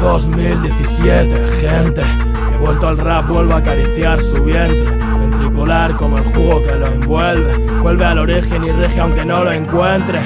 2017, gente. He vuelto al rap, vuelvo a acariciar su vientre. Ventricular como el jugo que lo envuelve. Vuelve al origen y rige aunque no lo encuentre.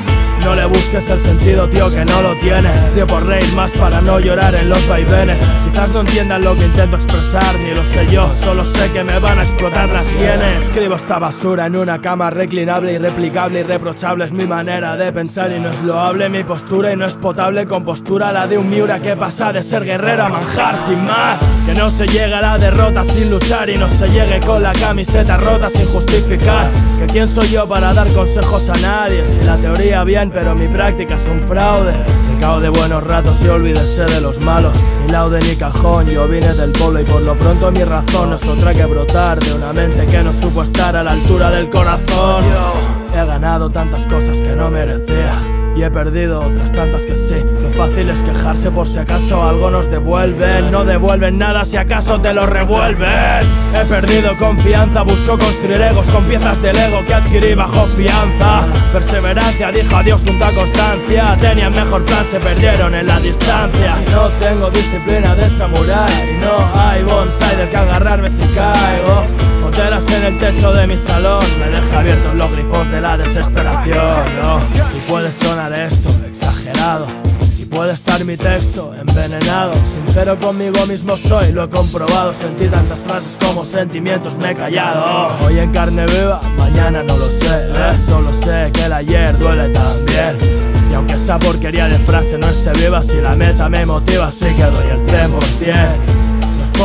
No le busques el sentido, tío, que no lo tiene. Tío por reír más para no llorar en los vaivenes. Quizás no entiendan lo que intento expresar, ni lo sé yo. Solo sé que me van a explotar las sienes. Escribo esta basura en una cama reclinable, irreplicable, irreprochable. Es mi manera de pensar y no es loable mi postura y no es potable con postura la de un Miura que pasa de ser guerrero a manjar sin más. Que no se llegue a la derrota sin luchar y no se llegue con la camiseta rota sin justificar. Que quién soy yo para dar consejos a nadie si la teoría bien pero mi práctica es un fraude. Pecado de buenos ratos y olvídese de los malos. Ni laude ni cajón, yo vine del pueblo y por lo pronto mi razón es otra que brotar de una mente que no supo estar a la altura del corazón. He ganado tantas cosas que no merecía. Y he perdido otras tantas que sí. Lo fácil es quejarse por si acaso algo nos devuelven. No devuelven nada si acaso te lo revuelven. He perdido confianza, busco construir egos con piezas del ego que adquirí bajo fianza. Perseverancia, dijo adiós junto a constancia. Tenían mejor plan, se perdieron en la distancia. No tengo disciplina de samurái. No hay bonsai del que agarrarme si caigo. Hotelas en el techo de mi salón Me deja abiertos los grifos de la desesperación Y puede sonar esto exagerado. Y puede estar mi texto envenenado. Sincero conmigo mismo soy, lo he comprobado. Sentí tantas frases como sentimientos me he callado. Hoy en carne viva, mañana no lo sé. ¿eh? Solo sé que el ayer duele también. Y aunque esa porquería de frase no esté viva. Si la meta me motiva, sí que doy el 100%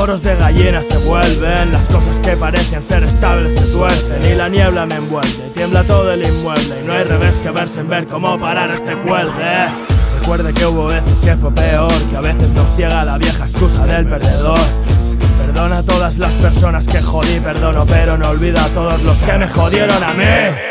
poros de gallina se vuelven Las cosas que parecen ser estables se tuercen Y la niebla me envuelve, tiembla todo el inmueble Y no hay revés que verse en ver cómo parar este cuelgue. Recuerde que hubo veces que fue peor Que a veces nos ciega la vieja excusa del perdedor. Perdona a todas las personas que jodí, perdono Pero no olvida a todos los que me jodieron a mí